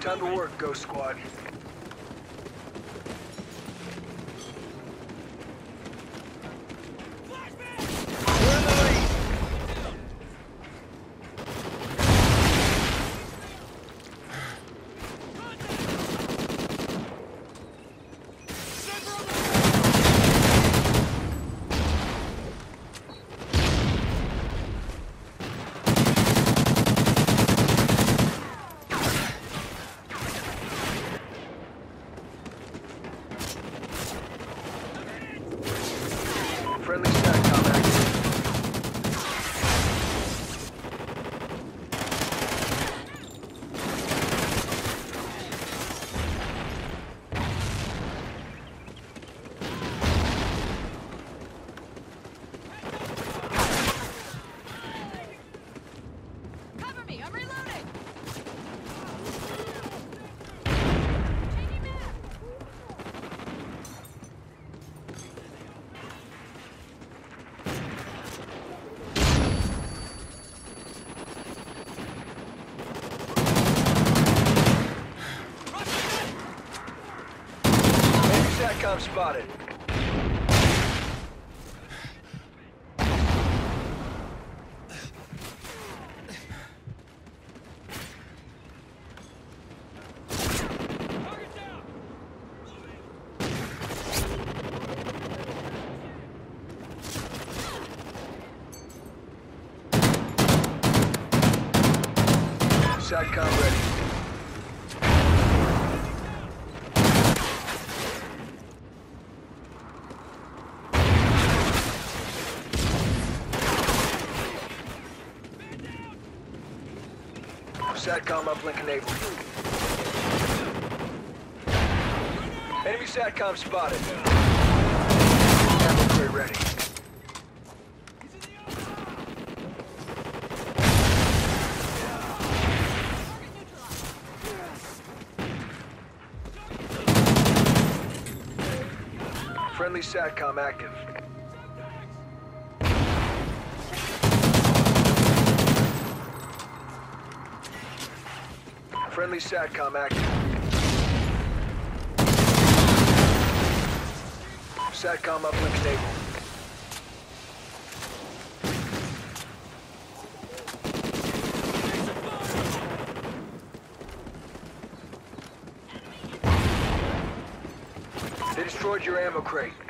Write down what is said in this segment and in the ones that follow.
Time to work, Ghost Squad. SATCOM spotted. SATCOM ready. SATCOM uplink enabled. Enemy SATCOM spotted. Ammo ready. Friendly SATCOM active. Friendly SATCOM active. SATCOM uplink enabled. They destroyed your ammo crate.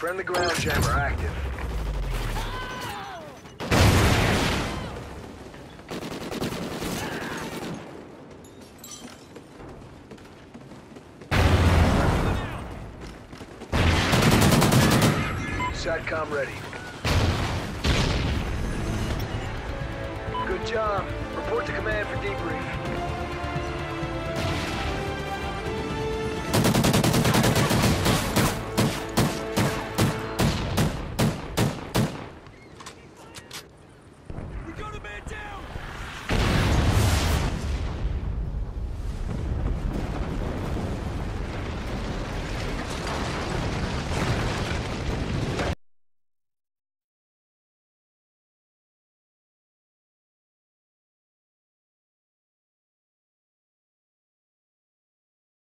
Friendly ground jammer active. SATCOM ready. Good job. Report to command for debrief.